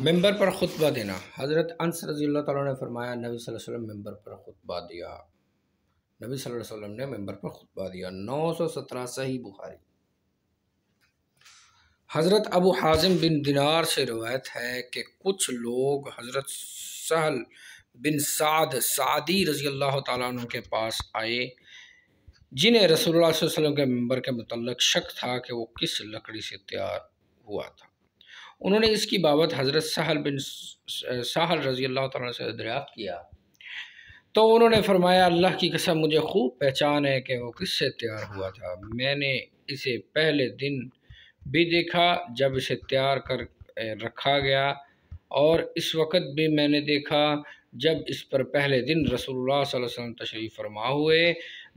Member पर खुतबा देना। हज़रत अंस रज़ी ने फरमाया, नबी वसल्लम मेंबर पर खुतबा दिया। नबी वसल्लम ने मेंबर पर खुतबा दिया। नौ सौ सत्रह सही बुखारी। हज़रत अबू हाजिम बिन दिनार से रवायत है कि कुछ लोग हज़रत सहल बिन साद, सादी रज़ी अल्लाह तु के पास आए, जिन्हें रसूलुल्लाह वसल्लम के मेंबर के मतलब शक था कि वो किस लकड़ी से तैयार हुआ था। उन्होंने इसकी बाबत हज़रत सहल बिन साहल रज़ी अल्लाह दरियाफ़त किया। तो उन्होंने फरमाया, अल्लाह की कसम, मुझे खूब पहचान है कि वो किससे तैयार हुआ था। मैंने इसे पहले दिन भी देखा, जब इसे तैयार कर रखा गया और इस वक्त भी मैंने देखा, जब इस पर पहले दिन अलैहि वसल्लम तशरीफ़ फरमा हुए।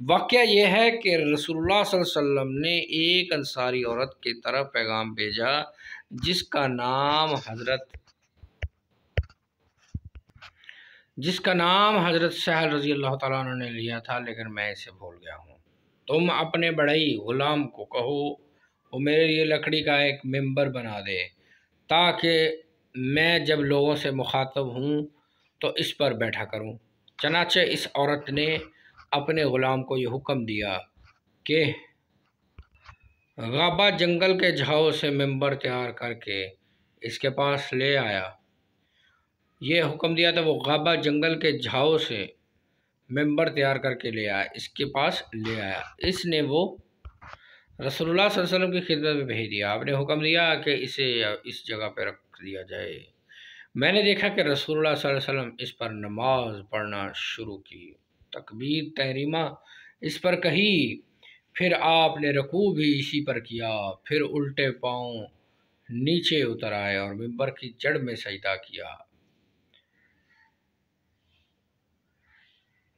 वाक़ यह है कि अलैहि वसल्लम ने एक अंसारी औरत की तरफ़ पैगाम भेजा जिसका नाम हज़रत, जिसका नाम हज़रत सहल रज़ी अल्लाह तला ने लिया था, लेकिन मैं इसे भूल गया हूँ। तुम अपने बड़ई ग़ुलाम को कहो वो मेरे लिए लकड़ी का एक मेंबर बना दे, ताकि मैं जब लोगों से मुखातब हूँ तो इस पर बैठा करूँ। चनाचे इस औरत ने अपने ग़ुलाम को ये हुक्म दिया कि गाबा जंगल के झाओ से मेंबर तैयार करके इसके पास ले आया। ये हुक्म दिया था वो गाबा जंगल के झाओ से मेंबर तैयार करके ले आया, इसके पास ले आया। इसने वो रसोल्ला वसल्लम की खिदमत में भेज दिया। आपने हुक्म दिया कि इसे इस जगह पर रख दिया जाए। मैंने देखा कि रसूलुल्लाह वसल्लम इस पर नमाज़ पढ़ना शुरू की। तकबीर, तहरीमा, इस पर कही फिर आपने रकू भी इसी पर किया। फिर उल्टे पाँव नीचे उतर आए और मिंबर की जड़ में सजदा किया।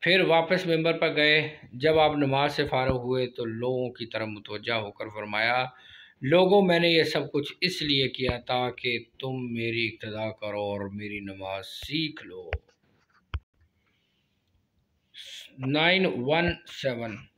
फिर वापस मेंबर पर गए। जब आप नमाज़ से फारग हुए तो लोगों की तरफ़ मुतवजा होकर फरमाया, लोगों, मैंने ये सब कुछ इसलिए किया ताकि तुम मेरी इब्तदा करो और मेरी नमाज़ सीख लो। Nine one seven.